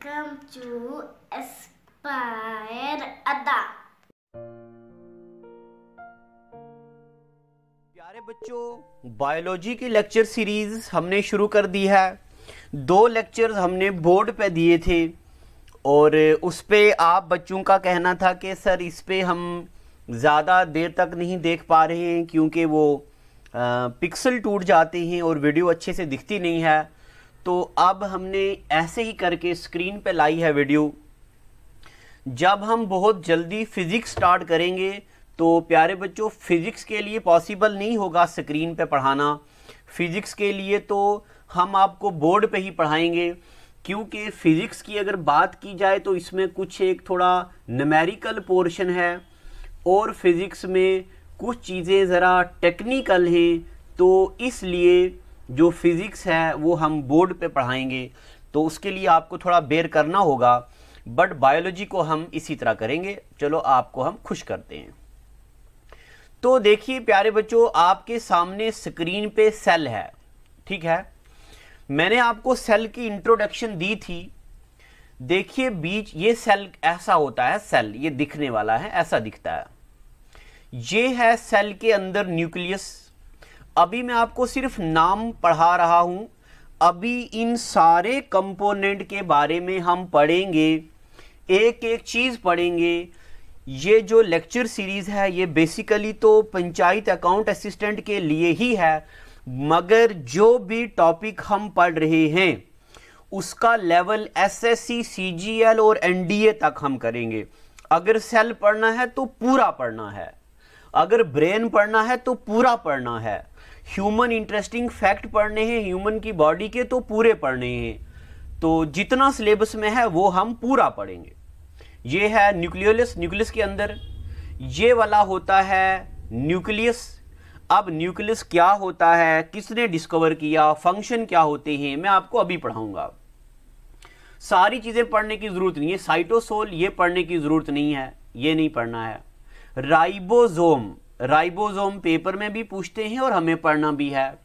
Welcome to Aspire Ada. प्यारे बच्चों biology की लेक्चर सीरीज़ हमने शुरू कर दी है दो लेक्चर्स हमने बोर्ड पे दिए थे और उस पे आप बच्चों का कहना था कि, सर, इस पे हम ज़्यादा देर तक नहीं देख पा रहे हैं क्योंकि वो पिक्सल टूट जाते हैं और वीडियो अच्छे से दिखती नहीं है तो अब हमने ऐसे ही करके स्क्रीन पे लाई है वीडियो जब हम बहुत जल्दी फिज़िक्स स्टार्ट करेंगे तो प्यारे बच्चों फिज़िक्स के लिए पॉसिबल नहीं होगा स्क्रीन पे पढ़ाना। फिज़िक्स के लिए तो हम आपको बोर्ड पे ही पढ़ाएँगे, क्योंकि फ़िज़िक्स की अगर बात की जाए तो इसमें कुछ एक थोड़ा नमेरिकल पोर्शन है, और फिज़िक्स में कुछ चीज़ें ज़रा टेक्निकल हैं तो इसलिए जो फिज़िक्स है, वो हम बोर्ड पे पढ़ाएँगे। तो उसके लिए आपको थोड़ा बेर करना होगा बट बायोलॉजी को हम इसी तरह करेंगे। चलो, आपको हम खुश करते हैं। तो देखिए प्यारे बच्चों, आपके सामने स्क्रीन पे सेल है, ठीक है? मैंने आपको सेल की इंट्रोडक्शन दी थी। देखिए, बीच, ये सेल ऐसा होता है सेल ये दिखने वाला है, ऐसा दिखता है। ये है सेल के अंदर न्यूक्लियस अभी मैं आपको सिर्फ़ नाम पढ़ा रहा हूँ। अभी इन सारे कंपोनेंट के बारे में हम पढ़ेंगे। एक एक चीज़ पढ़ेंगे। ये जो लेक्चर सीरीज़ है, ये बेसिकली तो पंचायत अकाउंट असिस्टेंट के लिए ही है, मगर जो भी टॉपिक हम पढ़ रहे हैं, उसका लेवल एसएससी, सीजीएल और एनडीए तक हम करेंगे। अगर सेल पढ़ना है तो पूरा पढ़ना है। अगर ब्रेन पढ़ना है तो पूरा पढ़ना है। ह्यूमन इंटरेस्टिंग फैक्ट पढ़ने हैं ह्यूमन की बॉडी के तो पूरे पढ़ने हैं। तो जितना सिलेबस में है, वो हम पूरा पढ़ेंगे। ये है न्यूक्लियोलिस न्यूक्लियस के अंदर। ये वाला होता है न्यूक्लियस अब न्यूक्लियस क्या होता है, किसने डिस्कवर किया फ़ंक्शन क्या होते हैं, मैं आपको अभी पढ़ाऊँगा। सारी चीज़ें पढ़ने की ज़रूरत नहीं है साइटोसोल ये पढ़ने की ज़रूरत नहीं है, ये नहीं पढ़ना है। राइबोजोम राइबोसोम पेपर में भी पूछते हैं और हमें पढ़ना भी है।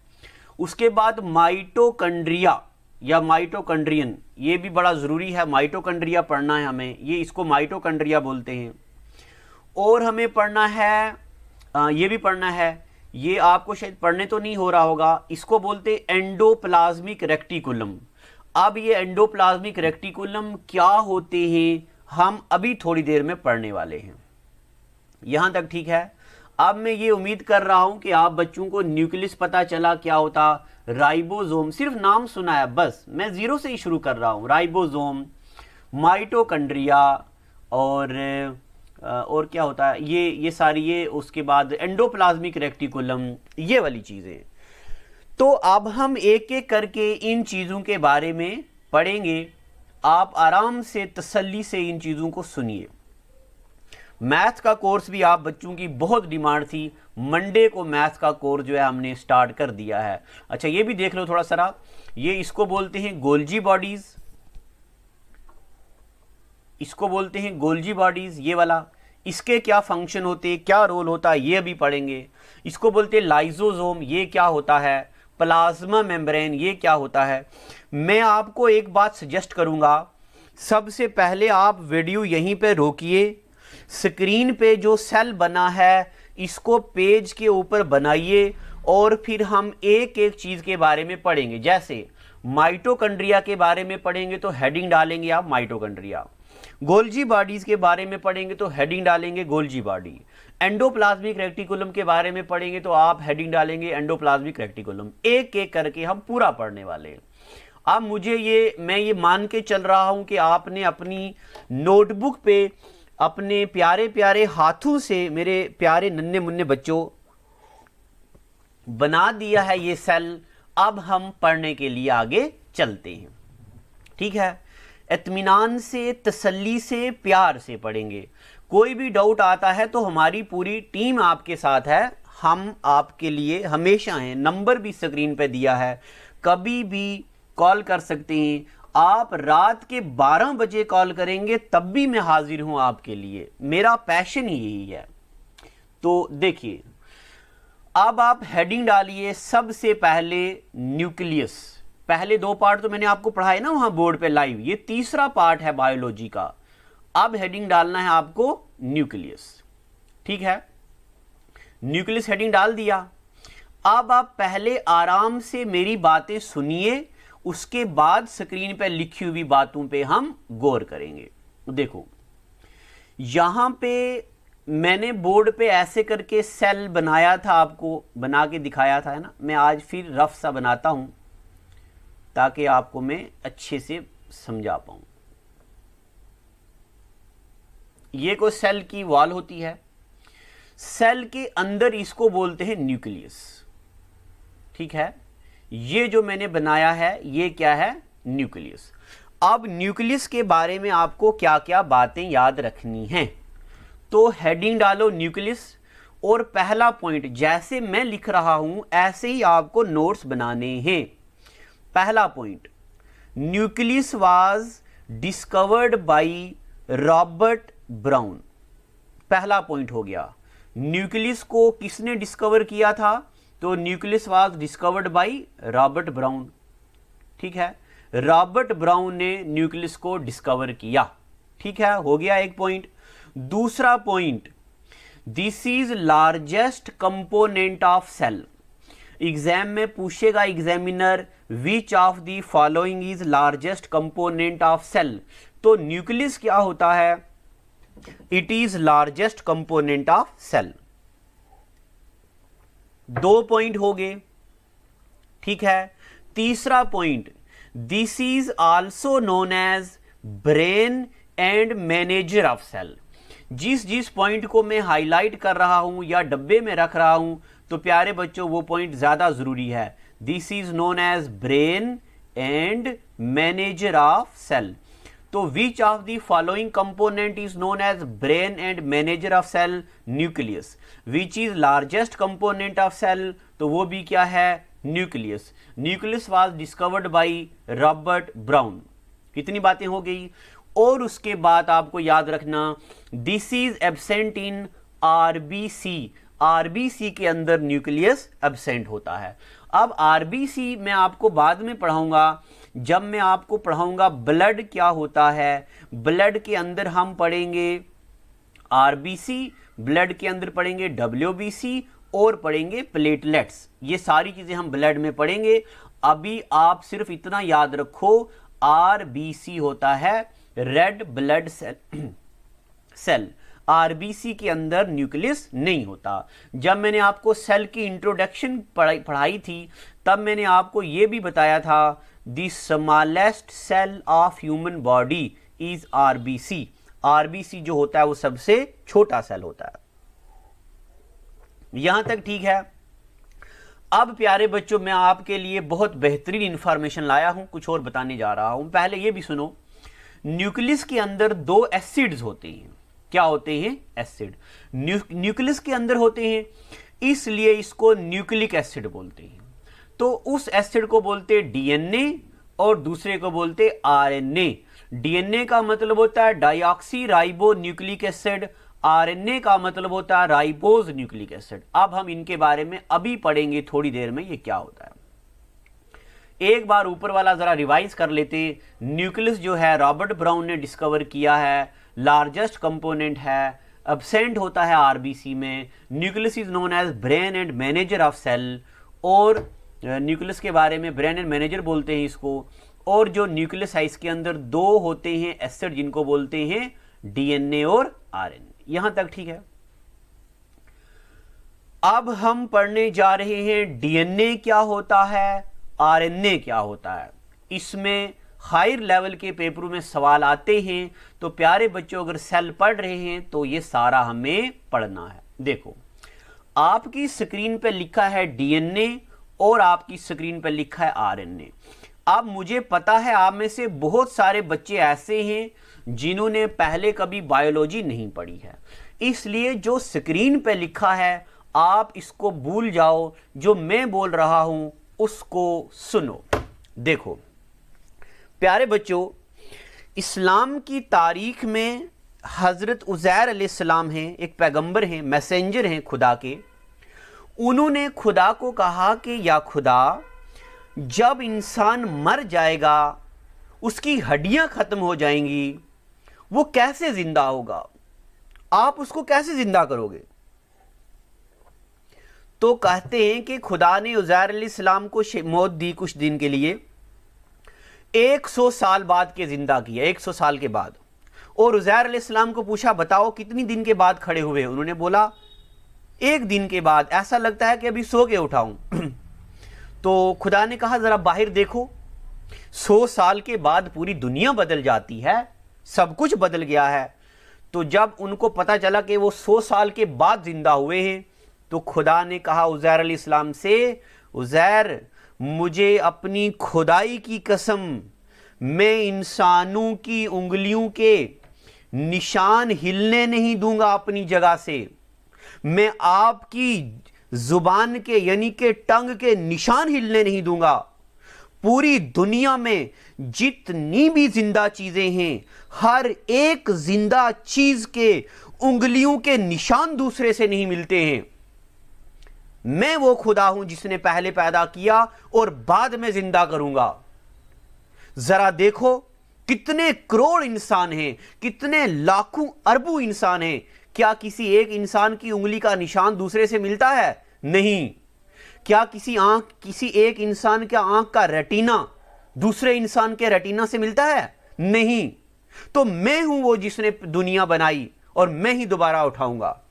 उसके बाद माइटोकंड्रिया या माइटोकंड्रियन ये भी बड़ा ज़रूरी है। माइटोकंड्रिया पढ़ना है हमें। ये इसको माइटोकंड्रिया बोलते हैं। और हमें पढ़ना है आ, ये भी पढ़ना है। ये आपको शायद पढ़ने तो नहीं हो रहा होगा। इसको बोलते एंडोप्लाज्मिक रेक्टिकुलम। अब ये एंडोप्लाज्मिक रेक्टिकुलम क्या होते हैं हम अभी थोड़ी देर में पढ़ने वाले हैं। यहाँ तक ठीक है? अब मैं ये उम्मीद कर रहा हूँ कि आप बच्चों को न्यूक्लियस पता चला क्या होता। राइबोसोम, सिर्फ़ नाम सुना है, बस, मैं ज़ीरो से ही शुरू कर रहा हूँ। राइबोसोम माइटोकंड्रिया और और क्या होता है, ये ये सारी, ये उसके बाद एंडोप्लाज्मिक रेक्टिकुलम, ये वाली चीज़ें। तो अब हम एक एक करके इन चीज़ों के बारे में पढ़ेंगे। आप आराम से तसल्ली से इन चीज़ों को सुनिए। मैथ का कोर्स भी आप बच्चों की बहुत डिमांड थी। मंडे को मैथ का कोर्स जो है हमने स्टार्ट कर दिया है। अच्छा ये भी देख लो थोड़ा सा ये इसको बोलते हैं गोल्जी बॉडीज। इसको बोलते हैं गोल्जी बॉडीज, ये वाला। इसके क्या फ़ंक्शन होते, क्या रोल होता है ये भी पढ़ेंगे। इसको बोलते हैं लाइजोजोम ये क्या होता है? प्लाज्मा मेम्ब्रेन ये क्या होता है? मैं आपको एक बात सजेस्ट करूँगा। सबसे पहले आप वीडियो यहीं पे रोकिए। स्क्रीन पे जो सेल बना है, इसको पेज के ऊपर बनाइए और फिर हम एक एक चीज़ के बारे में पढ़ेंगे। जैसे माइटोकंड्रिया के बारे में पढ़ेंगे तो हेडिंग डालेंगे आप माइटोकंड्रिया गोल्जी बॉडीज के बारे में पढ़ेंगे तो हेडिंग डालेंगे गोल्जी बॉडी। एंडोप्लाज्मिक रेक्टिकुलम के बारे में पढ़ेंगे तो आप हेडिंग डालेंगे एंडोप्लाज्मिक रेक्टिकुलम। एक एक करके हम पूरा पढ़ने वाले हैं। अब मुझे ये, मैं ये मान के चल रहा हूँ कि आपने अपनी नोटबुक पे अपने प्यारे प्यारे हाथों से मेरे प्यारे नन्हे मुन्ने बच्चों, बना दिया है ये सेल, अब हम पढ़ने के लिए आगे चलते हैं। ठीक है? इतमान से, तसल्ली से, प्यार से पढ़ेंगे। कोई भी डाउट आता है तो हमारी पूरी टीम आपके साथ है। हम आपके लिए हमेशा हैं। नंबर भी स्क्रीन पे दिया है। कभी भी कॉल कर सकते हैं। आप रात के 12 बजे कॉल करेंगे, तब भी मैं हाजिर हूँ आपके लिए। मेरा पैशन यही है। तो देखिए, अब आप हेडिंग डालिए सबसे पहले न्यूक्लियस पहले दो पार्ट तो मैंने आपको पढ़ाए ना वहाँ बोर्ड पे लाइव ये तीसरा पार्ट है बायोलॉजी का। अब हेडिंग डालना है आपको न्यूक्लियस ठीक है? न्यूक्लियस हेडिंग डाल दिया। अब आप पहले आराम से मेरी बातें सुनिए उसके बाद स्क्रीन पे लिखी हुई बातों पे हम गौर करेंगे। देखो, यहाँ पे मैंने बोर्ड पे ऐसे करके सेल बनाया था आपको, बना के दिखाया था, है ना? मैं आज फिर रफ सा बनाता हूँ, ताकि आपको मैं अच्छे से समझा पाऊँ। ये को सेल की वॉल होती है। सेल के अंदर इसको बोलते हैं न्यूक्लियस। ठीक है? ये जो मैंने बनाया है, ये क्या है? न्यूक्लियस अब न्यूक्लियस के बारे में आपको क्या क्या बातें याद रखनी हैं। तो हेडिंग डालो न्यूक्लियस और पहला पॉइंट जैसे मैं लिख रहा हूँ, ऐसे ही आपको नोट्स बनाने हैं। पहला point nucleus was discovered by Robert Brown पहला पॉइंट हो गया। न्यूक्लियस को किसने डिस्कवर किया था? तो nucleus was discovered by Robert Brown ठीक है? रॉबर्ट ब्राउन ने न्यूक्लियस को डिस्कवर किया। ठीक है? हो गया एक पॉइंट दूसरा point this is largest component of cell exam में पूछेगा examiner which of the following is largest component of cell तो न्यूक्लियस क्या होता है? It is largest component of cell दो पॉइंट हो गए। ठीक है? तीसरा point this is also known as brain and manager of cell जिस जिस पॉइंट को मैं हाईलाइट कर रहा हूँ या डब्बे में रख रहा हूँ तो प्यारे बच्चों, वो पॉइंट ज़्यादा ज़रूरी है। This is known as brain and manager of cell तो which of the following component is known as brain and manager of cell nucleus which is largest component of cell तो वो भी क्या है? Nucleus nucleus was discovered by Robert Brown कितनी बातें हो गई? और उसके बाद आपको याद रखना this is absent in RBC RBC के अंदर न्यूक्लियस एबसेंट होता है। अब आरबीसी मैं आपको बाद में पढ़ाऊँगा। जब मैं आपको पढ़ाऊँगा ब्लड क्या होता है ब्लड के अंदर हम पढ़ेंगे आरबीसी ब्लड के अंदर पढ़ेंगे डब्ल्यूबीसी और पढ़ेंगे प्लेटलेट्स ये सारी चीज़ें हम ब्लड में पढ़ेंगे। अभी आप सिर्फ़ इतना याद रखो आरबीसी होता है red blood cell cell RBC के अंदर न्यूक्लियस नहीं होता। जब मैंने आपको सेल की इंट्रोडक्शन पढ़ाई पढ़ाई थी, तब मैंने आपको यह भी बताया था the smallest cell of human body is RBC RBC जो होता है वो सबसे छोटा सेल होता है। यहाँ तक ठीक है। अब प्यारे बच्चों, मैं आपके लिए बहुत बेहतरीन इंफॉर्मेशन लाया हूँ। कुछ और बताने जा रहा हूँ। पहले यह भी सुनो। न्यूक्लियस के अंदर दो एसिड्स होते हैं। क्या होते हैं? एसिड न्यूक्लियस के अंदर होते हैं। इसलिए इसको न्यूक्लिक एसिड बोलते हैं। तो उस एसिड को बोलते डीएनए और दूसरे को बोलते आरएनए। डीएनए का मतलब होता है deoxy ribo nucleic acid RNA का मतलब होता है राइबोज न्यूक्लिक एसिड अब हम इनके बारे में अभी पढ़ेंगे, थोड़ी देर में ये क्या होता है। एक बार ऊपर वाला जरा रिवाइज कर लेते न्यूक्लियस जो है, रॉबर्ट ब्राउन ने डिस्कवर किया है। लार्जेस्ट कंपोनेंट है। अबसेंट होता है आरबीसी में। Nucleus is known as brain and manager of cell. और न्यूक्लियस के बारे में ब्रेन एंड मैनेजर बोलते हैं इसको, और जो न्यूक्लियस है इसके अंदर दो होते हैं, एसिड जिनको बोलते हैं, डीएनए और आरएनए। यहाँ तक ठीक है? अब हम पढ़ने जा रहे हैं, डीएनए क्या होता है, आरएनए क्या होता है। इसमें हायर लेवल के पेपरों में सवाल आते हैं तो प्यारे बच्चों, अगर सेल पढ़ रहे हैं तो ये सारा हमें पढ़ना है। देखो, आपकी स्क्रीन पे लिखा है डीएनए और आपकी स्क्रीन पर लिखा है आरएनए अब मुझे पता है आप में से बहुत सारे बच्चे ऐसे हैं जिन्होंने पहले कभी बायोलॉजी नहीं पढ़ी है। इसलिए जो स्क्रीन पे लिखा है, आप इसको भूल जाओ। जो मैं बोल रहा हूँ, उसको सुनो। देखो, प्यारे बच्चों, इस्लाम की तारीख में हज़रत उज़ैर सलाम हैं, एक पैगंबर हैं, मैसेंजर हैं खुदा के। उन्होंने खुदा को कहा कि, या खुदा, जब इंसान मर जाएगा, उसकी हड्डियाँ खत्म हो जाएँगी, वो कैसे ज़िंदा होगा? आप उसको कैसे ज़िंदा करोगे? तो कहते हैं कि खुदा ने उजैर इस्लाम को मौत दी कुछ दिन के लिए। 100 साल बाद के ज़िंदा किया 100 साल के बाद। और उजैर इस्लाम को पूछा, बताओ, कितनी दिन के बाद खड़े हुए उन्होंने बोला एक दिन के बाद ऐसा लगता है कि अभी सो के उठाऊं। तो खुदा ने कहा, जरा बाहर देखो। सौ साल के बाद पूरी दुनिया बदल जाती है, सब कुछ बदल गया है। तो जब उनको पता चला कि वो सौ साल के बाद ज़िंदा हुए हैं तो खुदा ने कहा उजैर इस्लाम से, उजैर, मुझे अपनी खुदाई की कसम, मैं इंसानों की उंगलियों के निशान हिलने नहीं दूँगा अपनी जगह से। मैं आपकी ज़ुबान के, यानी के टंग के निशान हिलने नहीं दूँगा। पूरी दुनिया में जितनी भी ज़िंदा चीज़ें हैं, हर एक ज़िंदा चीज़ के उंगलियों के निशान दूसरे से नहीं मिलते हैं। मैं वो खुदा हूँ जिसने पहले पैदा किया और बाद में ज़िंदा करूँगा। जरा देखो, कितने करोड़ इंसान हैं, कितने लाखों अरबों इंसान हैं क्या किसी एक इंसान की उंगली का निशान दूसरे से मिलता है? नहीं। क्या किसी आँख, किसी एक इंसान का आँख का रेटिना दूसरे इंसान के रेटिना से मिलता है? नहीं। तो मैं हूँ वो जिसने दुनिया बनाई और मैं ही दोबारा उठाऊँगा।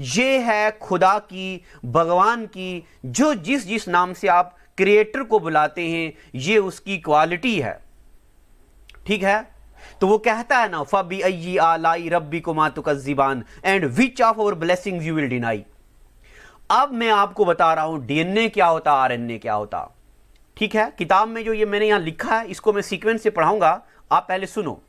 ये है खुदा की, भगवान की, जो जिस जिस नाम से आप क्रिएटर को बुलाते हैं, ये उसकी क्वालिटी है। ठीक है? तो वो कहता है ना फबी अयी आलाई रब्बी को मातुका जीबान and which of our blessing you will deny अब मैं आपको बता रहा हूँ डीएनए क्या होता आरएनए क्या होता। ठीक है? किताब में जो ये मैंने यहाँ लिखा है, इसको मैं सीक्वेंस से पढ़ाऊँगा। आप पहले सुनो।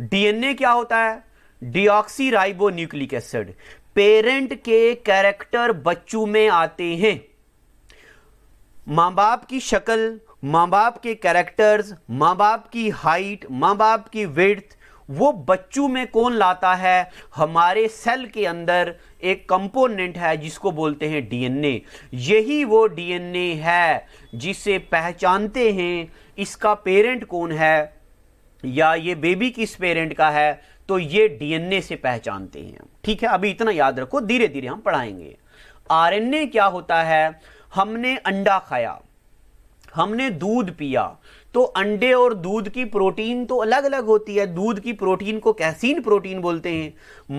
डीएनए क्या होता है? Deoxy ribo nucleic acid parent के कैरेक्टर बच्चों में आते हैं। माँ बाप की शक्ल माँ बाप के कैरेक्टर्स माँ बाप की हाइट माँ बाप की विड्थ वो बच्चों में कौन लाता है? हमारे सेल के अंदर एक कंपोनेंट है जिसको बोलते हैं डीएनए यही वो डीएनए है जिसे पहचानते हैं। इसका पेरेंट कौन है? या ये बेबी किस पेरेंट का है? तो ये डीएनए से पहचानते हैं। ठीक है, अभी इतना याद रखो धीरे धीरे हम पढ़ाएँगे। आरएनए क्या होता है? हमने अंडा खाया। हमने दूध पिया तो अंडे और दूध की प्रोटीन तो अलग अलग होती है। दूध की प्रोटीन को कैसीन प्रोटीन बोलते हैं।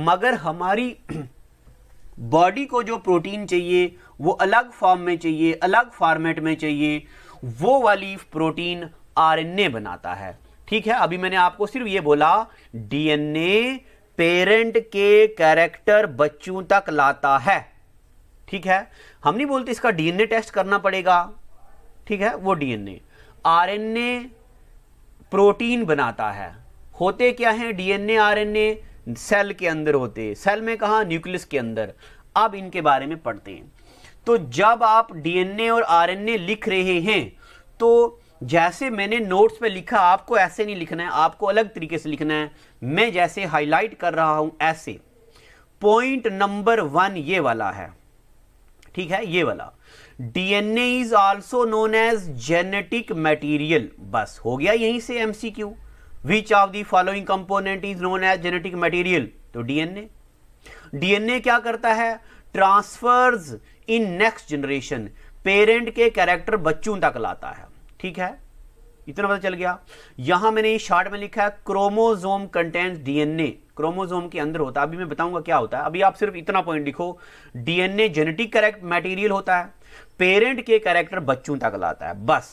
मगर हमारी बॉडी को जो प्रोटीन चाहिए, वो अलग फॉर्म में चाहिए, अलग फॉर्मेट में चाहिए, वो वाली प्रोटीन आरएनए बनाता है। ठीक है? अभी मैंने आपको सिर्फ़ ये बोला, डीएनए पेरेंट के कैरेक्टर बच्चों तक लाता है। ठीक है? हम नहीं बोलते इसका डीएनए टेस्ट करना पड़ेगा। ठीक है, वो डीएनए आरएनए प्रोटीन बनाता है। होते क्या है? डीएनए आरएनए सेल के अंदर होते सेल में कहा? न्यूक्लियस के अंदर। अब इनके बारे में पढ़ते हैं। तो जब आप डीएनए और आरएनए लिख रहे हैं तो जैसे मैंने नोट्स पे लिखा, आपको ऐसे नहीं लिखना है, आपको अलग तरीके से लिखना है। मैं जैसे हाईलाइट कर रहा हूँ, ऐसे। पॉइंट नंबर वन ये वाला है। ठीक है, ये वाला। DNA is also known as genetic material बस, हो गया यहीं से MCQ which of the following component is known as genetic material तो डीएनए डीएनए क्या करता है? Transfers in next generation parent के कैरेक्टर बच्चों तक लाता है। ठीक है? इतना पता चल गया। यहाँ मैंने शार्ट में लिखा है क्रोमोजोम कंटेंट डीएनए क्रोमोजोम के अंदर होता है। अभी मैं बताऊँगा क्या होता है। अभी आप सिर्फ़ इतना पॉइंट लिखो। डीएनए जेनेटिक करेक्ट मटेरियल होता है। पेरेंट के कैरेक्टर बच्चों तक लाता है, बस,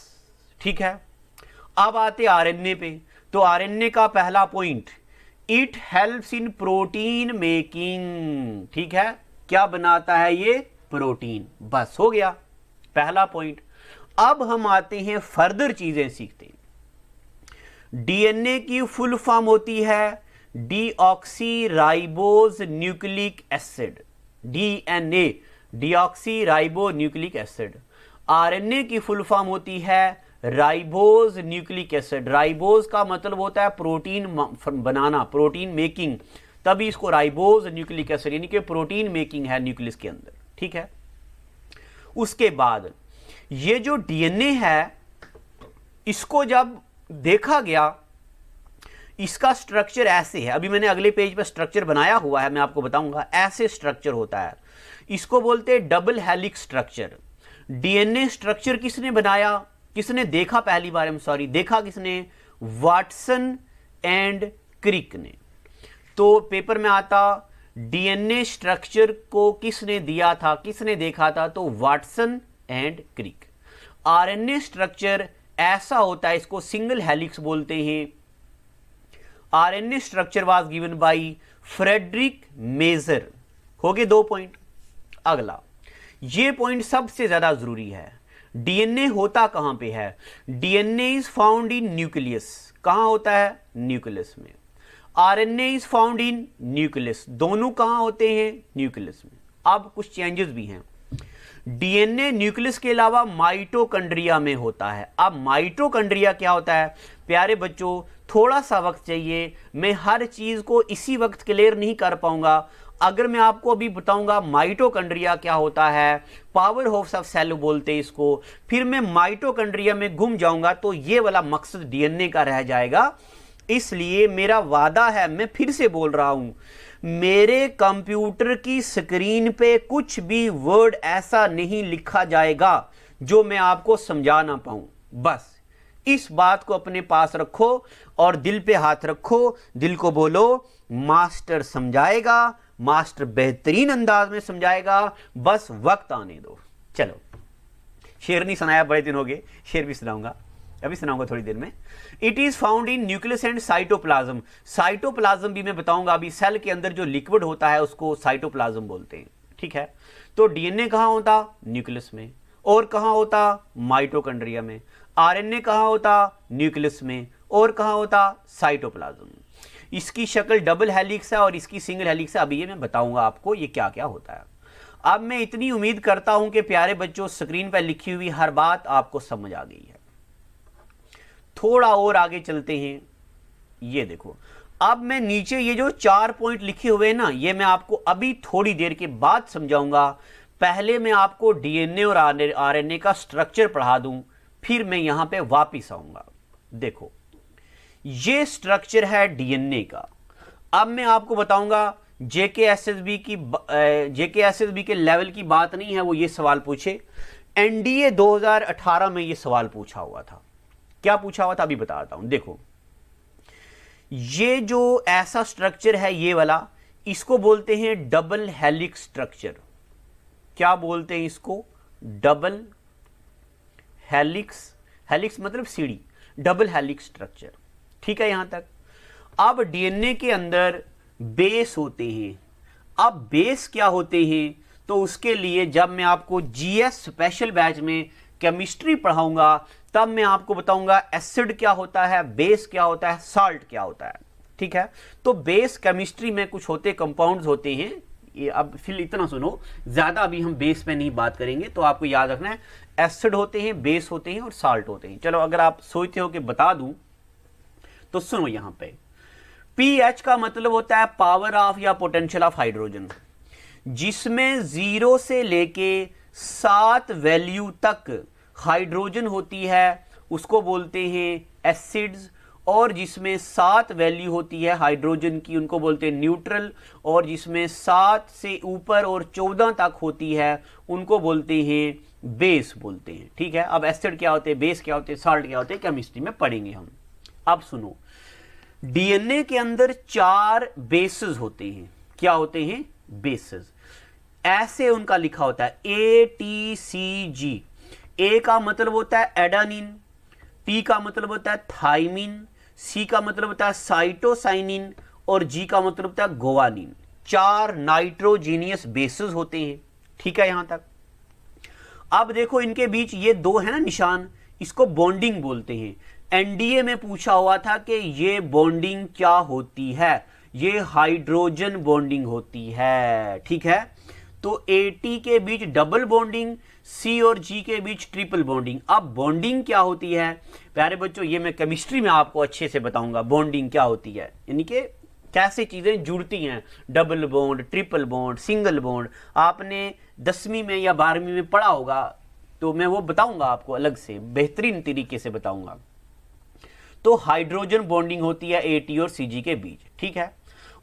ठीक है? अब आते आरएनए पे तो आरएनए का पहला point it helps in protein making ठीक है? क्या बनाता है ये? प्रोटीन बस, हो गया, पहला पॉइंट अब हम आते हैं फर्दर चीज़ें सीखते हैं। डीएनए की फुल फॉर्म होती है deoxy ribose nucleic acid DNA deoxy ribo nucleic acid. RNA की फुल फॉर्म होती है राइबोज न्यूक्लिक एसिड। राइबोज का मतलब होता है प्रोटीन बनाना, प्रोटीन मेकिंग। तभी इसको राइबोज न्यूक्लिक एसिड, यानी कि प्रोटीन मेकिंग है न्यूक्लियस के अंदर। ठीक है? उसके बाद, ये जो डीएनए है, इसको जब देखा गया, इसका स्ट्रक्चर ऐसे है। अभी मैंने अगले पेज पर स्ट्रक्चर बनाया हुआ है, मैं आपको बताऊँगा। ऐसे स्ट्रक्चर होता है। इसको बोलते हैं double helix structure DNA structure किसने बनाया? किसने देखा पहली बार? सॉरी देखा किसने? वाटसन एंड क्रिक ने. तो पेपर में आता डीएनए स्ट्रक्चर को किसने दिया था? किसने देखा था? तो Watson and Crick RNA structure ऐसा होता है, इसको सिंगल हेलिक्स बोलते हैं. RNA structure was given by Frederick Miescher हो गए दो पॉइंट अगला। ये पॉइंट सबसे ज़्यादा ज़रूरी है। डीएनए होता कहाँ पे है? DNA is found in nucleus कहाँ होता है? न्यूक्लियस में। RNA is found in nucleus दोनों कहाँ होते हैं? न्यूक्लियस में। अब कुछ चेंजेस भी हैं। डीएनए न्यूक्लियस के अलावा माइटोकंड्रिया में होता है। अब माइटोकंड्रिया क्या होता है? प्यारे बच्चों, थोड़ा सा वक्त चाहिए। मैं हर चीज़ को इसी वक्त क्लियर नहीं कर पाऊँगा। अगर मैं आपको अभी बताऊँगा माइटोकंड्रिया क्या होता है, पावर हाउस ऑफ़ सेल बोलते हैं इसको, फिर मैं माइटोकंड्रिया में घूम जाऊँगा तो ये वाला मकसद डीएनए का रह जाएगा। इसलिए मेरा वादा है, मैं फिर से बोल रहा हूँ, मेरे कंप्यूटर की स्क्रीन पे कुछ भी वर्ड ऐसा नहीं लिखा जाएगा जो मैं आपको समझा ना पाऊँ। बस, इस बात को अपने पास रखो और दिल पे हाथ रखो, दिल को बोलो, मास्टर समझाएगा मास्टर बेहतरीन अंदाज में समझाएगा, बस वक्त आने दो। चलो, शेर नहीं सुनाया, बड़े दिन हो गए, शेर भी सुनाऊँगा, अभी सुनाऊँगा थोड़ी देर में। It is found in nucleus and cytoplasm cytoplasm भी मैं बताऊँगा अभी सेल के अंदर जो लिक्विड होता है, उसको साइटोप्लाज्म बोलते हैं। ठीक है? तो डीएनए कहाँ होता? न्यूक्लियस में। और कहाँ होता? माइटोकंड्रिया में। आरएनए कहाँ होता? न्यूक्लियस में। और कहाँ होता? साइटोप्लाज्म इसकी शक्ल डबल हेलिक्स है और इसकी सिंगल हेलिक्स है। अभी ये मैं बताऊँगा आपको ये क्या क्या होता है। अब मैं इतनी उम्मीद करता हूँ कि प्यारे बच्चों स्क्रीन पर लिखी हुई हर बात आपको समझ आ गई है। थोड़ा और आगे चलते हैं। ये देखो, अब मैं नीचे ये जो चार पॉइंट लिखे हुए हैं ना, ये मैं आपको अभी थोड़ी देर के बाद समझाऊँगा। पहले मैं आपको डीएनए और आरएनए का स्ट्रक्चर पढ़ा दूँ, फिर मैं यहाँ पे वापस आऊँगा। देखो ये स्ट्रक्चर है डीएनए का। अब मैं आपको बताऊँगा जेके एसएसबी की जेके एसएसबी के लेवल की बात नहीं है, वो ये सवाल पूछे। एनडीए 2018 में ये सवाल पूछा हुआ था। क्या पूछा हुआ था? अभी बताता हूँ। देखो, ये जो ऐसा स्ट्रक्चर है, ये वाला, इसको बोलते हैं डबल हेलिक्स स्ट्रक्चर क्या बोलते हैं इसको? डबल हेलिक्स हेलिक्स मतलब सीढ़ी डबल हेलिक्स स्ट्रक्चर ठीक है यहाँ तक। अब डीएनए के अंदर बेस होते हैं। अब बेस क्या होते हैं? तो उसके लिए जब मैं आपको जीएस स्पेशल बैच में केमिस्ट्री पढ़ाऊँगा, तब मैं आपको बताऊँगा एसिड क्या होता है, बेस क्या होता है, साल्ट क्या होता है। ठीक है? तो बेस केमिस्ट्री में कुछ होते कंपाउंड्स होते हैं। ये अब फिर इतना सुनो, ज़्यादा अभी हम बेस पे नहीं बात करेंगे तो आपको याद रखना है, एसिड होते हैं, बेस होते हैं और साल्ट होते हैं। चलो, अगर आप सोचते हो कि बता दूँ तो सुनो यहाँ पे। पीएच का मतलब होता है पावर ऑफ़ या पोटेंशियल ऑफ़ हाइड्रोजन जिसमें ज़ीरो से लेके सात वैल्यू तक हाइड्रोजन होती है, उसको बोलते हैं एसिड्स और जिसमें सात वैल्यू होती है हाइड्रोजन की, उनको बोलते हैं न्यूट्रल और जिसमें सात से ऊपर और चौदह तक होती है, उनको बोलते हैं बेस बोलते हैं। ठीक है? अब एसिड क्या होते हैं? बेस क्या होते हैं? साल्ट क्या होते हैं? केमिस्ट्री में पढ़ेंगे हम। अब सुनो। डीएनए के अंदर चार बेसिस होते हैं। क्या होते हैं? बेसिस ऐसे उनका लिखा होता है ए टी सी जी ए का मतलब होता है एडानिन टी का मतलब होता है थाइमिन सी का मतलब होता है साइटोसाइनिन और जी का मतलब होता है गोवानिन चार नाइट्रोजीनियस बेसिस होते हैं। ठीक है यहाँ तक? अब देखो इनके बीच ये दो है ना निशान, इसको बॉन्डिंग बोलते हैं। एनडीए में पूछा हुआ था कि ये बॉन्डिंग क्या होती है? ये हाइड्रोजन बॉन्डिंग होती है, ठीक है? तो एटी के बीच डबल बॉन्डिंग सी और जी के बीच ट्रिपल बॉन्डिंग अब बॉन्डिंग क्या होती है? प्यारे बच्चों, ये मैं केमिस्ट्री में आपको अच्छे से बताऊँगा बॉन्डिंग क्या होती है। यानी कि कैसे चीज़ें जुड़ती हैं। Double bond triple bond single bond आपने दसवीं में या बारहवीं में पढ़ा होगा तो मैं वो बताऊँगा आपको अलग से, बेहतरीन तरीके से बताऊँगा। तो हाइड्रोजन बॉन्डिंग होती है ए टी और सी जी के बीच, ठीक है?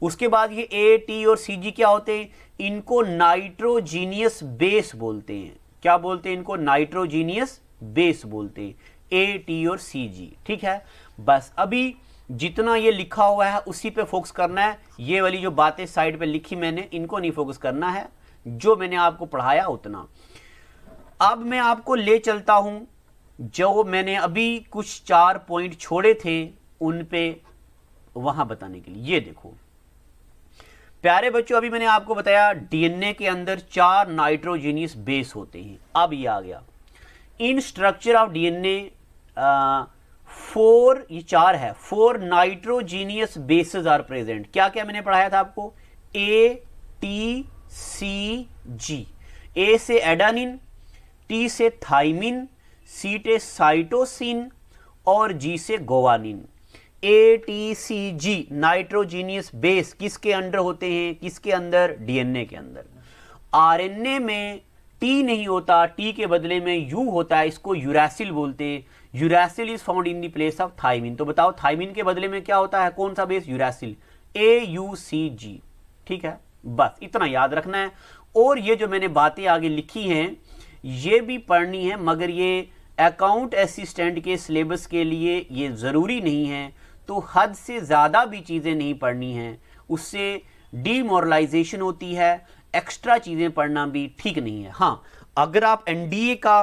उसके बाद ये ए टी और सी जी क्या होते हैं? इनको नाइट्रोजीनियस बेस बोलते हैं। क्या बोलते हैं इनको? नाइट्रोजीनियस बेस बोलते हैं, ए टी और सी जी, ठीक है? बस अभी जितना ये लिखा हुआ है, उसी पे फोकस करना है। ये वाली जो बातें साइड पे लिखी मैंने, इनको नहीं फोकस करना है। जो मैंने आपको पढ़ाया, उतना। अब मैं आपको ले चलता हूँ जो मैंने अभी कुछ चार पॉइंट छोड़े थे, उन पे वहाँ बताने के लिए। ये देखो। प्यारे बच्चों, अभी मैंने आपको बताया डीएनए के अंदर चार नाइट्रोजीनियस बेस होते हैं। अब ये आ गया। In structure of DNA four ये चार है four nitrogenous bases are present क्या क्या मैंने पढ़ाया था आपको? ए टी सी जी ए से एडानिन टी से थाइमिन सी से साइटोसिन और जी से guanine. A T C G nitrogenous base किसके अंडर होते हैं? किसके अंदर? डीएनए के अंदर। आरएनए में टी नहीं होता टी के बदले में यू होता है, इसको यूरासिल बोलते हैं। Uracil is found in the place of thymine तो बताओ थाइमिन के बदले में क्या होता है? कौन सा base uracil A U C G ठीक है? बस, इतना याद रखना है। और ये जो मैंने बातें आगे लिखी हैं, ये भी पढ़नी है, मगर ये अकाउंट असिस्टेंट के सिलेबस के लिए ये ज़रूरी नहीं है तो हद से ज़्यादा भी चीज़ें नहीं पढ़नी हैं। उससे डीमोरलाइजेशन होती है एक्स्ट्रा चीज़ें पढ़ना भी ठीक नहीं है। हाँ अगर आप एनडीए का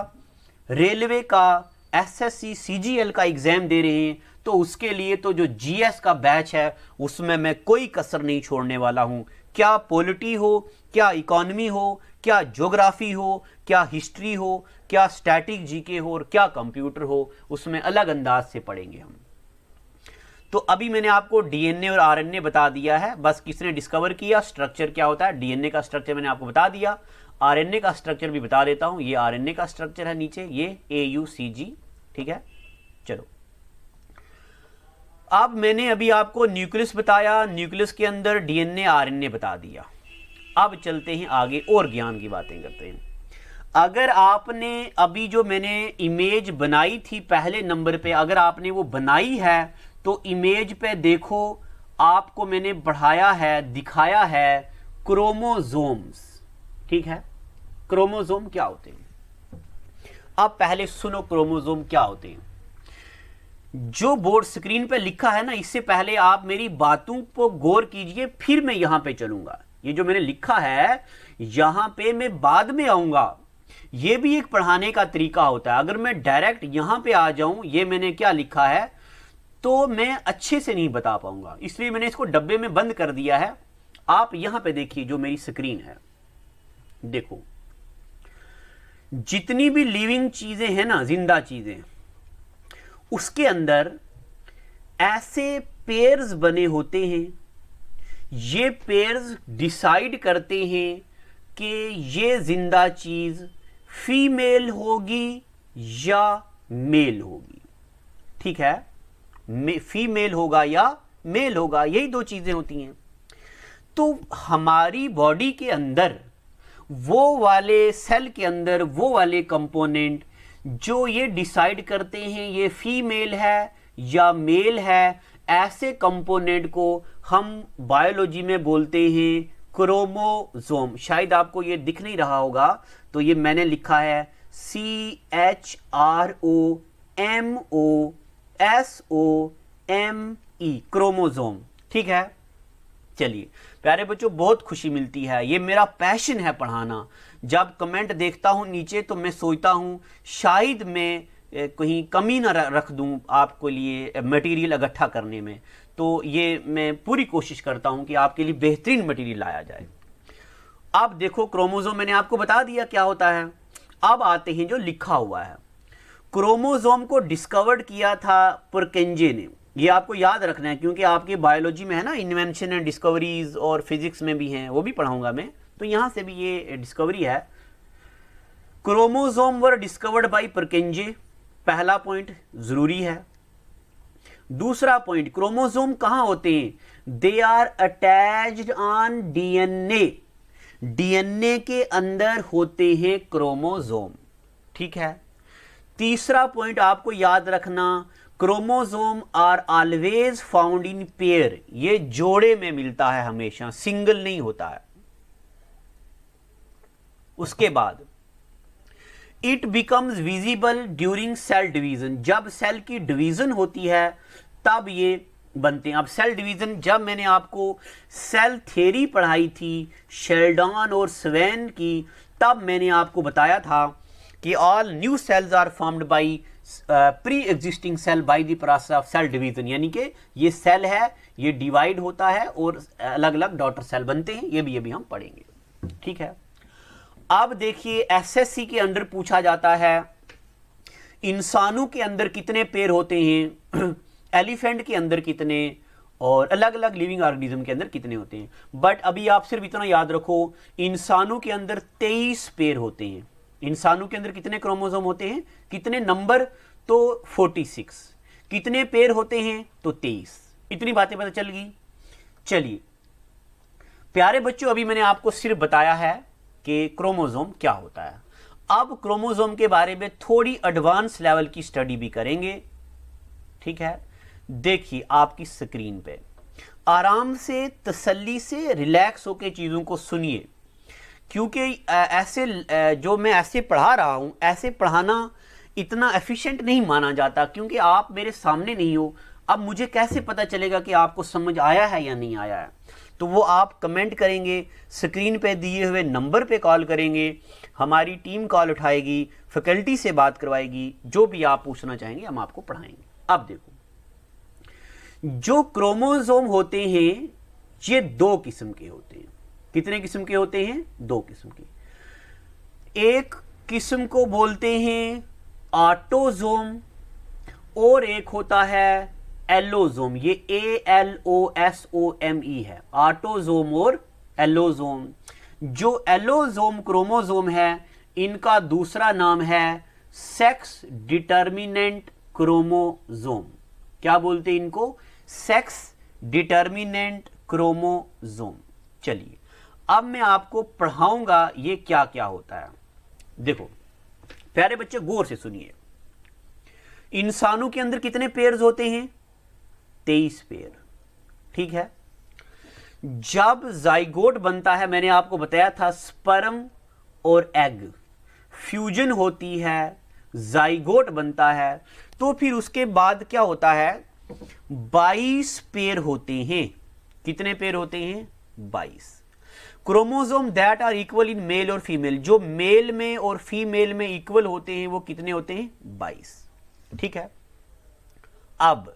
रेलवे का एसएससी सीजीएल का एग्ज़ाम दे रहे हैं तो उसके लिए तो जो जीएस का बैच है, उसमें मैं कोई कसर नहीं छोड़ने वाला हूँ। क्या पॉलिटी हो, क्या इकोनॉमी हो, क्या ज्योग्राफी हो, क्या हिस्ट्री हो, क्या स्टैटिक जीके हो और क्या कंप्यूटर हो, उसमें अलग अंदाज से पढ़ेंगे हम। तो अभी मैंने आपको डीएनए और आरएनए बता दिया है, बस किसने डिस्कवर किया स्ट्रक्चर क्या होता है डीएनए का स्ट्रक्चर मैंने आपको बता दिया। आरएनए का स्ट्रक्चर भी बता देता हूँ, ये आरएनए का स्ट्रक्चर है नीचे, ये ए यू सी जी ठीक है? चलो। अब मैंने अभी आपको न्यूक्लियस बताया, न्यूक्लियस के अंदर डीएनए, आरएनए बता दिया। अब चलते हैं आगे, और ज्ञान की बातें करते हैं। अगर आपने अभी जो मैंने इमेज बनाई थी पहले नंबर पे, अगर आपने वो बनाई है तो इमेज पे देखो, आपको मैंने बढ़ाया है, दिखाया है क्रोमोजोम्स ठीक है? क्रोमोजोम क्या होते हैं? अब पहले सुनो क्रोमोजोम क्या होते हैं। जो बोर्ड स्क्रीन पे लिखा है ना, इससे पहले आप मेरी बातों को गौर कीजिए, फिर मैं यहाँ पे चलूँगा। ये जो मैंने लिखा है, यहाँ पे मैं बाद में आऊँगा। ये भी एक पढ़ाने का तरीका होता है। अगर मैं डायरेक्ट यहाँ पे आ जाऊँ, ये मैंने क्या लिखा है तो मैं अच्छे से नहीं बता पाऊँगा। इसलिए मैंने इसको डब्बे में बंद कर दिया है। आप यहाँ पे देखिए जो मेरी स्क्रीन है। देखो, जितनी भी लिविंग चीज़ें हैं ना, ज़िंदा चीज़ें उसके अंदर ऐसे पेयर्स बने होते हैं। ये पेयर्स डिसाइड करते हैं कि ये ज़िंदा चीज़ फीमेल होगी या मेल होगी। ठीक है? फीमेल होगा या मेल होगा, यही दो चीज़ें होती हैं। तो हमारी बॉडी के अंदर, वो वाले सेल के अंदर, वो वाले कंपोनेंट जो ये डिसाइड करते हैं ये फीमेल है या मेल है, ऐसे कंपोनेंट को हम बायोलॉजी में बोलते हैं क्रोमोजोम शायद आपको ये दिख नहीं रहा होगा तो ये मैंने लिखा है C H R O M O S O M E chromosome ठीक है? चलिए। प्यारे बच्चों, बहुत खुशी मिलती है। ये मेरा पैशन है पढ़ाना। जब कमेंट देखता हूँ नीचे तो मैं सोचता हूँ, शायद मैं कहीं कमी ना रख दूँ आपको लिए मटेरियल इकट्ठा करने में। तो ये मैं पूरी कोशिश करता हूँ कि आपके लिए बेहतरीन मटेरियल लाया जाए। आप देखो क्रोमोजोम मैंने आपको बता दिया क्या होता है। अब आते हैं जो लिखा हुआ है। क्रोमोजोम को डिस्कवर्ड किया था पुरकेंजे ने। ये आपको याद रखना है, क्योंकि आपकी बायोलॉजी में है ना इन्वेंशन एंड डिस्कवरीज और फिजिक्स में भी हैं, वो भी पढ़ाऊँगा मैं। तो यहाँ से भी ये डिस्कवरी है। Chromosome were discovered by Purkinje पहला पॉइंट ज़रूरी है। दूसरा पॉइंट क्रोमोजोम कहाँ होते हैं? They are attached on DNA DNA के अंदर होते हैं क्रोमोजोम ठीक है? तीसरा पॉइंट आपको याद रखना chromosome are always found in pair ये जोड़े में मिलता है हमेशा सिंगल नहीं होता है। उसके बाद it becomes visible during cell division जब सेल की डिवीज़न होती है, तब ये बनते हैं। अब सेल डिवीज़न जब मैंने आपको सेल थ्योरी पढ़ाई थी शेल्डॉन और स्वेन की, तब मैंने आपको बताया था कि all new cells are formed by pre existing cell by the process of cell division यानी कि ये सेल है, ये डिवाइड होता है और अलग अलग डॉटर सेल बनते हैं, ये भी ये भी हम पढ़ेंगे। ठीक है? अब देखिए एसएससी के अंदर पूछा जाता है, इंसानों के अंदर कितने पेड़ होते हैं एलिफेंट के अंदर कितने और अलग अलग लिविंग ऑर्गेनिज्म के अंदर कितने होते हैं। बट अभी आप सिर्फ़ इतना याद रखो, इंसानों के अंदर तेईस पेड़ होते हैं। इंसानों के अंदर कितने क्रोमोजोम होते हैं? कितने नंबर? तो 46 कितने पेड़ होते हैं? तो 23 इतनी बातें पता चल गई। चलिए। प्यारे बच्चों, अभी मैंने आपको सिर्फ़ बताया है कि क्रोमोजोम क्या होता है। अब क्रोमोजोम के बारे में थोड़ी एडवांस लेवल की स्टडी भी करेंगे। ठीक है? देखिए आपकी स्क्रीन पे। आराम से, तसल्ली से रिलैक्स होकर चीज़ों को सुनिए। क्योंकि ऐसे जो मैं ऐसे पढ़ा रहा हूँ, ऐसे पढ़ाना इतना एफिशिएंट नहीं माना जाता क्योंकि आप मेरे सामने नहीं हो। अब मुझे कैसे पता चलेगा कि आपको समझ आया है या नहीं आया है? तो वो आप कमेंट करेंगे स्क्रीन पे दिए हुए नंबर पे कॉल करेंगे, हमारी टीम कॉल उठाएगी फैकल्टी से बात करवाएगी, जो भी आप पूछना चाहेंगे, हम आपको पढ़ाएँगे। अब देखो, जो क्रोमोजोम होते हैं, ये दो किस्म के होते हैं। कितने किस्म के होते हैं? दो किस्म के। एक किस्म को बोलते हैं ऑटोजोम और एक होता है allosome A L O S O M E ई है। ऑटोजोम और एलोजोम जो एलोजोम क्रोमोजोम है, इनका दूसरा नाम है सेक्स डिटर्मिनेंट क्रोमोजोम क्या बोलते हैं इनको? सेक्स डिटर्मिनेंट क्रोमोजोम चलिए। अब मैं आपको पढ़ाऊँगा ये क्या क्या होता है। देखो, प्यारे बच्चे, गौर से सुनिए। इंसानों के अंदर कितने पेयर्स होते हैं? तेईस पेयर ठीक है? जब जाइगोट बनता है, मैंने आपको बताया था स्पर्म और एग फ्यूजन होती है जाइगोट बनता है तो फिर उसके बाद क्या होता है? बाईस पेयर होते हैं। कितने पेयर होते हैं? बाईस। Chromosome that are equal in male और फीमेल जो मेल में और फीमेल में इक्वल होते हैं, वो कितने होते हैं? बाईस। ठीक है? अब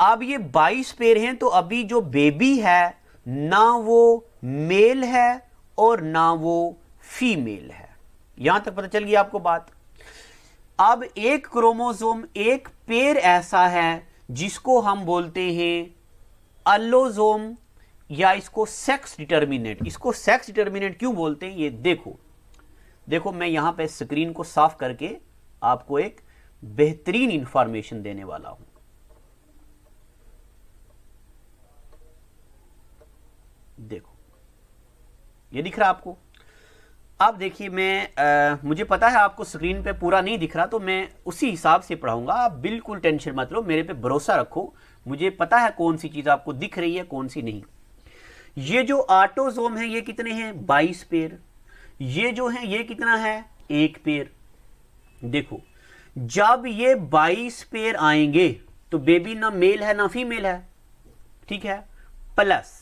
अब ये बाईस पेयर हैं तो अभी जो बेबी है, ना वो मेल है और ना वो फीमेल है। यहाँ तक पता चल गई आपको बात? अब एक क्रोमोजोम एक पेयर ऐसा है, जिसको हम बोलते हैं अल्लोजोम या इसको सेक्स डिटर्मिनेट इसको सेक्स डिटर्मिनेट क्यों बोलते हैं? ये देखो। देखो मैं यहाँ पे स्क्रीन को साफ़ करके आपको एक बेहतरीन इंफॉर्मेशन देने वाला हूँ। देखो। ये दिख रहा आपको? आप देखिए मैं आ, मुझे पता है आपको स्क्रीन पे पूरा नहीं दिख रहा तो मैं उसी हिसाब से पढ़ाऊँगा। आप बिल्कुल टेंशन मत लो मेरे पे भरोसा रखो। मुझे पता है कौन सी चीज़ आपको दिख रही है कौन सी नहीं। ये जो ऑटोजोम है, ये कितने हैं? बाईस पेड़ ये जो है, ये कितना है? एक पेड़ देखो, जब ये बाईस पेड़ आएँगे तो बेबी ना मेल है, ना फीमेल है। ठीक है? प्लस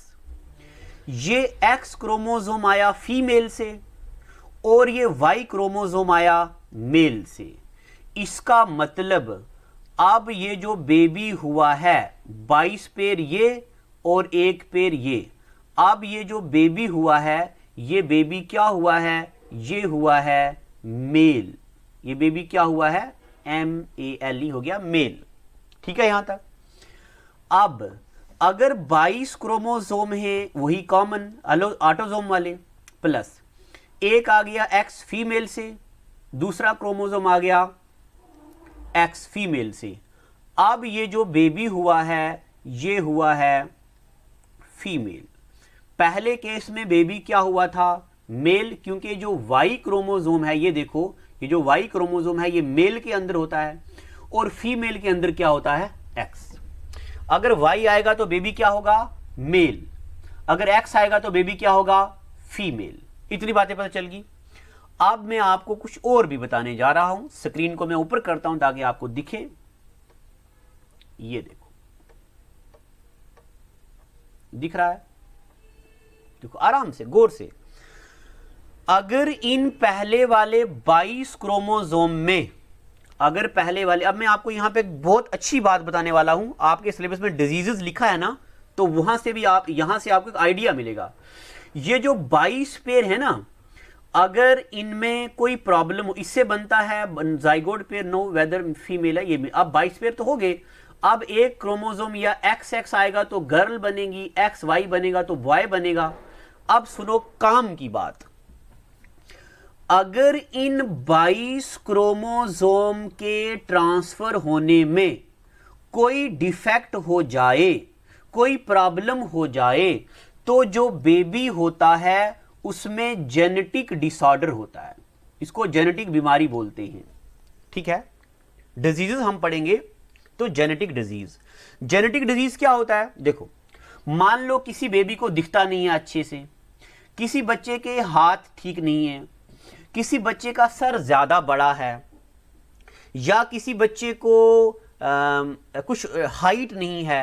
ये एक्स क्रोमोजोम आया फीमेल से, और ये वाई क्रोमोजोम आया मेल से। इसका मतलब अब ये जो बेबी हुआ है, बाईस पेड़ ये और एक पेड़ ये अब ये जो बेबी हुआ है, ये बेबी क्या हुआ है? ये हुआ है मेल ये बेबी क्या हुआ है? एम ए एल ई हो गया मेल ठीक है यहाँ तक? अब, अगर 22 क्रोमोजोम है, वही कॉमन अलो ऑटोजोम वाले प्लस एक आ गया एक्स फीमेल से, दूसरा क्रोमोजोम आ गया एक्स फीमेल से. अब ये जो बेबी हुआ है, ये हुआ है फीमेल पहले केस में बेबी क्या हुआ था? मेल क्योंकि जो वाई क्रोमोजोम है, ये देखो ये जो वाई क्रोमोजोम है, ये मेल के अंदर होता है और फीमेल के अंदर क्या होता है? एक्स अगर वाई आएगा तो बेबी क्या होगा? मेल अगर एक्स आएगा तो बेबी क्या होगा? फीमेल इतनी बातें पता चल गई। अब मैं आपको कुछ और भी बताने जा रहा हूँ। स्क्रीन को मैं ऊपर करता हूँ ताकि आपको दिखे। ये देखो। दिख रहा है? देखो, आराम से, गौर से। अगर इन पहले वाले 22 क्रोमोजोम में, अगर पहले वाले, अब मैं आपको यहाँ पे बहुत अच्छी बात बताने वाला हूँ, आपके सिलेबस में डिजीजेस लिखा है ना तो वहाँ से भी आप, यहाँ से आपको एक आइडिया मिलेगा। ये जो 22 पेयर है ना, अगर इनमें कोई प्रॉब्लम हो, इससे बनता है zygote pair no whether female है, ये अब 22 पेयर तो हो गए। अब एक क्रोमोजोम या एक्स एक्स आएगा तो गर्ल बनेगी एक्स वाई बनेगा तो बॉय बनेगा। अब सुनो काम की बात। अगर इन 22 क्रोमोजोम के ट्रांसफ़र होने में कोई डिफेक्ट हो जाए, कोई प्रॉब्लम हो जाए तो जो बेबी होता है, उसमें जेनेटिक डिसऑर्डर होता है। इसको जेनेटिक बीमारी बोलते हैं। ठीक है? डिजीजेस हम पढ़ेंगे तो जेनेटिक डिज़ीज़। जेनेटिक डिज़ीज़ क्या होता है? देखो, मान लो किसी बेबी को दिखता नहीं है अच्छे से। किसी बच्चे के हाथ ठीक नहीं है किसी बच्चे का सर ज़्यादा बड़ा है या किसी बच्चे को आ, कुछ हाइट नहीं है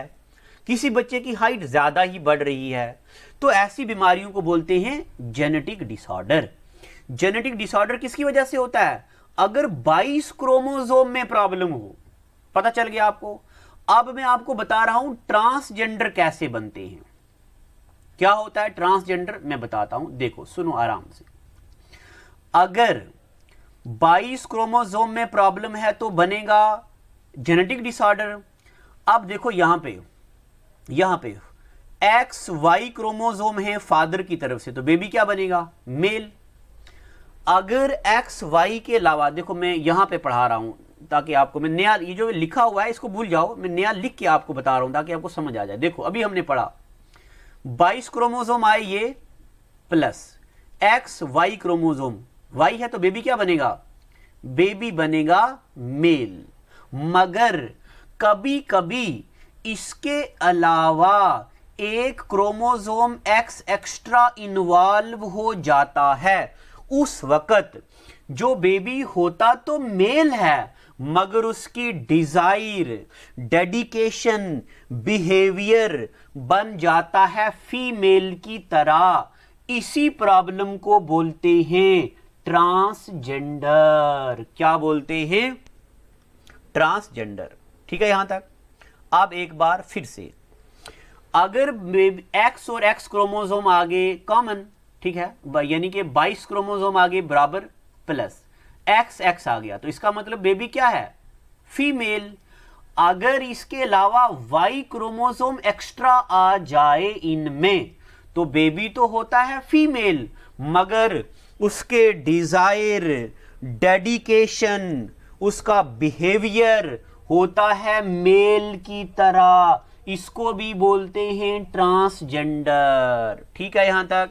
किसी बच्चे की हाइट ज़्यादा ही बढ़ रही है तो ऐसी बीमारियों को बोलते हैं जेनेटिक डिसऑर्डर जेनेटिक डिसऑर्डर किसकी वजह से होता है? अगर 22 क्रोमोजोम में प्रॉब्लम हो पता चल गया आपको? अब मैं आपको बता रहा हूँ ट्रांसजेंडर कैसे बनते हैं। क्या होता है ट्रांसजेंडर? मैं बताता हूँ। देखो, सुनो आराम से। अगर 22 क्रोमोजोम में प्रॉब्लम है तो बनेगा जेनेटिक डिसऑर्डर। अब देखो यहाँ पे यहाँ पे एक्स वाई क्रोमोजोम है फादर की तरफ़ से तो बेबी क्या बनेगा? मेल। अगर एक्स वाई के अलावा, देखो मैं यहाँ पे पढ़ा रहा हूँ ताकि आपको, मैं नया, ये जो लिखा हुआ है, इसको भूल जाओ, मैं नया लिख के आपको बता रहा हूँ ताकि आपको समझ आ जाए। देखो, अभी हमने पढ़ा। 22 क्रोमोजोम आए ये plus. X, Y chromosome Y है तो बेबी क्या बनेगा? बेबी बनेगा मेल। मगर कभी कभी इसके अलावा एक क्रोमोजोम एक्स एक्स्ट्रा इन्वॉल्व हो जाता है। उस वक्त जो बेबी होता तो मेल है, मगर उसकी डिज़ायर, डेडिकेशन, बिहेवियर बन जाता है फीमेल की तरह। इसी प्रॉब्लम को बोलते हैं ट्रांसजेंडर। क्या बोलते हैं? ट्रांसजेंडर। ठीक है यहाँ तक? अब एक बार फिर से। अगर एक्स और एक्स क्रोमोजोम आगे कॉमन ठीक है? यानी कि 22 क्रोमोजोम आगे बराबर प्लस एक्स एक्स आ गया। तो इसका मतलब बेबी क्या है? फीमेल अगर इसके अलावा वाई क्रोमोसोम एक्स्ट्रा आ जाए इनमें तो बेबी तो होता है फीमेल मगर उसके डिज़ायर डेडिकेशन उसका बिहेवियर होता है मेल की तरह। इसको भी बोलते हैं ट्रांसजेंडर ठीक है यहाँ तक?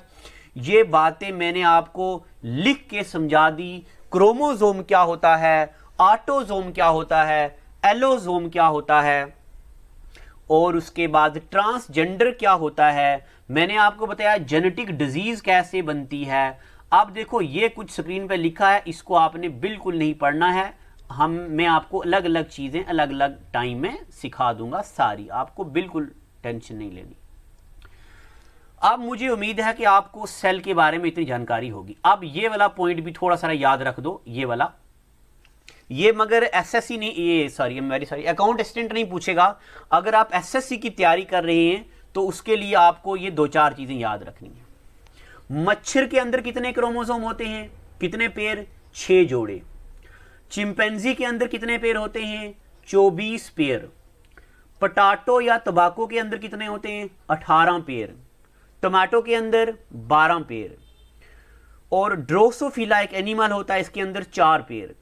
ये बातें मैंने आपको लिख के समझा दी। क्रोमोजोम क्या होता है? ऑटोजोम क्या होता है? एलोजोम क्या होता है? और उसके बाद ट्रांसजेंडर क्या होता है? मैंने आपको बताया जेनेटिक डिज़ीज़ कैसे बनती है। अब देखो, ये कुछ स्क्रीन पे लिखा है, इसको आपने बिल्कुल नहीं पढ़ना है। हम, मैं आपको अलग अलग चीज़ें अलग अलग टाइम में सिखा दूँगा सारी। आपको बिल्कुल टेंशन नहीं लेनी। अब मुझे उम्मीद है कि आपको सेल के बारे में इतनी जानकारी होगी। अब ये वाला पॉइंट भी थोड़ा सा याद रख दो, ये वाला ये मगर एसएससी नहीं, ये sorry very sorry account assistant नहीं पूछेगा। अगर आप एसएससी की तैयारी कर रहे हैं तो उसके लिए आपको ये दो चार चीज़ें याद रखनी है। मच्छर के अंदर कितने क्रोमोसोम होते हैं? कितने पेयर छह जोड़े। चिंपैंजी के अंदर कितने पेयर होते हैं? चौबीस पेयर पटाटो या तबाको के अंदर कितने होते हैं? अठारह पेयर टमाटो के अंदर 12 पेयर और ड्रोसोफिला एक एनिमल होता है, इसके अंदर चार पेयर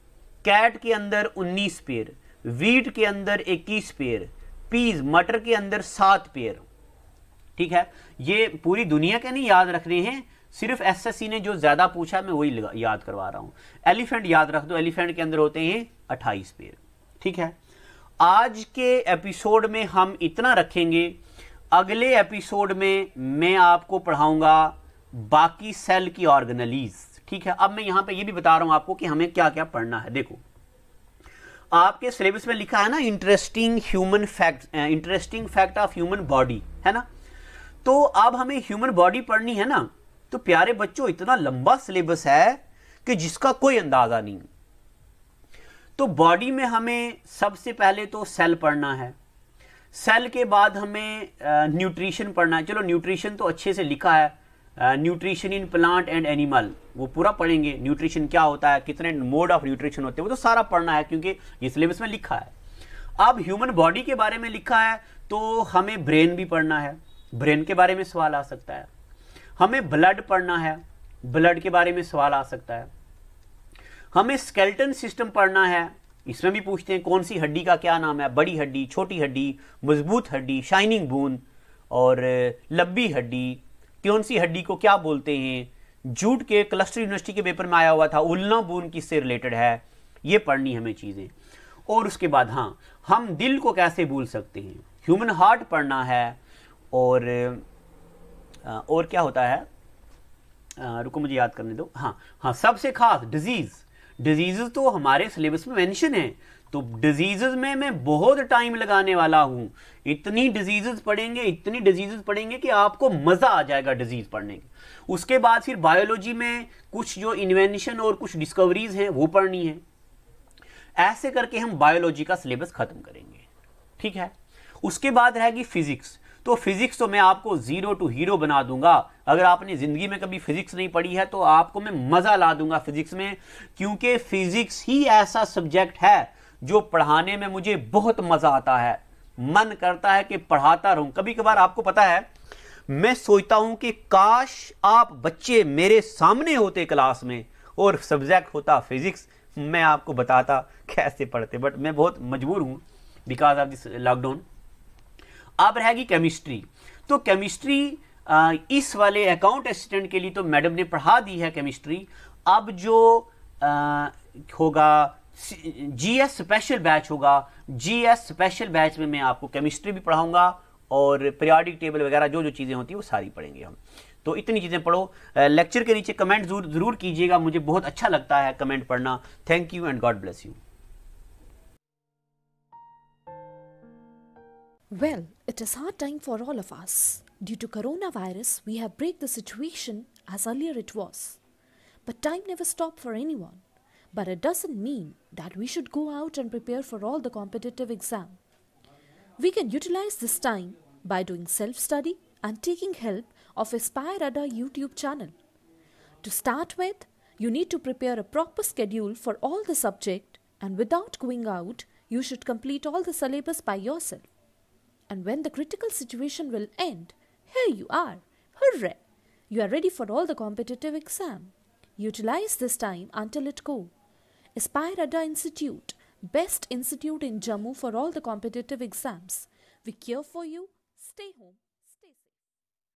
कैट के अंदर 19 पेयर वीट के अंदर 21 पेयर पीज, मटर के अंदर सात पेयर ठीक है? ये पूरी दुनिया के नहीं याद रख रहे हैं, सिर्फ़ एसएससी ने जो ज़्यादा पूछा, मैं वही याद करवा रहा हूँ। एलिफेंट याद रख दो, एलिफेंट के अंदर होते हैं अट्ठाईस पेयर ठीक है? आज के एपिसोड में हम इतना रखेंगे, अगले एपिसोड में मैं आपको पढ़ाऊँगा बाकी सेल की ऑर्गेनलीज। ठीक है? अब मैं यहाँ पे ये भी बता रहा हूँ आपको कि हमें क्या क्या पढ़ना है। देखो, आपके सिलेबस में लिखा है ना interesting human fact interesting fact of human body है ना? तो अब हमें ह्यूमन बॉडी पढ़नी है ना तो प्यारे बच्चों, इतना लंबा सिलेबस है कि जिसका कोई अंदाज़ा नहीं। तो बॉडी में हमें सबसे पहले तो सेल पढ़ना है। सेल के बाद हमें न्यूट्रिशन पढ़ना है। चलो न्यूट्रिशन तो अच्छे से लिखा है nutrition in plant and animal वो पूरा पढ़ेंगे। न्यूट्रिशन क्या होता है? कितने मोड ऑफ़ न्यूट्रिशन होते हैं? वो तो सारा पढ़ना है क्योंकि ये सिलेबस में लिखा है। अब ह्यूमन बॉडी के बारे में लिखा है तो हमें ब्रेन भी पढ़ना है। ब्रेन के बारे में सवाल आ सकता है। हमें ब्लड पढ़ना है। ब्लड के बारे में सवाल आ सकता है। हमें स्केल्टन सिस्टम पढ़ना है। इसमें भी पूछते हैं, कौन सी हड्डी का क्या नाम है? बड़ी हड्डी, छोटी हड्डी, मज़बूत हड्डी शाइनिंग बून और लंबी हड्डी कौन सी हड्डी को क्या बोलते हैं? जूट के क्लस्टर यूनिवर्सिटी के पेपर में आया हुआ था, उल्ना बून किससे रिलेटेड है? ये पढ़नी हमें चीज़ें। और उसके बाद हाँ हम दिल को कैसे भूल सकते हैं? ह्यूमन हार्ट पढ़ना है, और और क्या होता है? रुको, मुझे याद करने दो। हाँ हाँ सबसे खास डिज़ीज़ डिज़ीज़ तो हमारे सिलेबस में मेंशन है। तो डिजीजेज में मैं बहुत टाइम लगाने वाला हूँ। इतनी डिजीजेज पढ़ेंगे, इतनी डिजीजेज पढ़ेंगे कि आपको मज़ा आ जाएगा डिज़ीज़ पढ़ने की उसके बाद फिर बायोलॉजी में कुछ जो इन्वेंशन और कुछ डिस्कवरीज हैं, वो पढ़नी है। ऐसे करके हम बायोलॉजी का सिलेबस खत्म करेंगे। ठीक है? उसके बाद रहेगी फिजिक्स तो फिजिक्स तो मैं आपको ज़ीरो टू हीरो बना दूँगा। अगर आपने ज़िंदगी में कभी फिजिक्स नहीं पढ़ी है तो आपको मैं मज़ा ला दूँगा फिजिक्स में, क्योंकि फिजिक्स ही ऐसा सब्जेक्ट है जो पढ़ाने में मुझे बहुत मज़ा आता है। मन करता है कि पढ़ाता रहूँ। कभी कभार आपको पता है, मैं सोचता हूँ कि काश आप बच्चे मेरे सामने होते क्लास में और सब्जेक्ट होता फिजिक्स। मैं आपको बताता कैसे पढ़ते, बट मैं बहुत मजबूर हूँ बिकॉज़ ऑफ़ दिस लॉकडाउन अब रहेगी केमिस्ट्री तो केमिस्ट्री इस वाले अकाउंट असिस्टेंट के लिए तो मैडम ने पढ़ा दी है केमिस्ट्री अब जो होगा जीएस स्पेशल बैच होगा जी एस स्पेशल बैच में मैं आपको केमिस्ट्री भी पढ़ाऊँगा और पीरियाडिक टेबल वगैरह जो जो चीज़ें होती हैं वो सारी पढ़ेंगे हम तो इतनी चीज़ें पढ़ो लेक्चर के नीचे कमेंट ज़रूर ज़रूर कीजिएगा मुझे बहुत अच्छा लगता है कमेंट पढ़ना thank you and God bless you Well, it is hard time for all of us. Due to coronavirus, we have break the situation as earlier it was. But time never stopped for anyone. But it doesn't mean that we should go out and prepare for all the competitive exam. We can utilize this time by doing self-study and taking help of Aspire Ada YouTube channel. To start with, you need to prepare a proper schedule for all the subject and without going out, you should complete all the syllabus by yourself. And when the critical situation will end, here you are. Hooray! You are ready for all the competitive exam. Utilize this time until it go. Aspire Ada Institute, best institute in Jammu for all the competitive exams. We care for you. Stay home.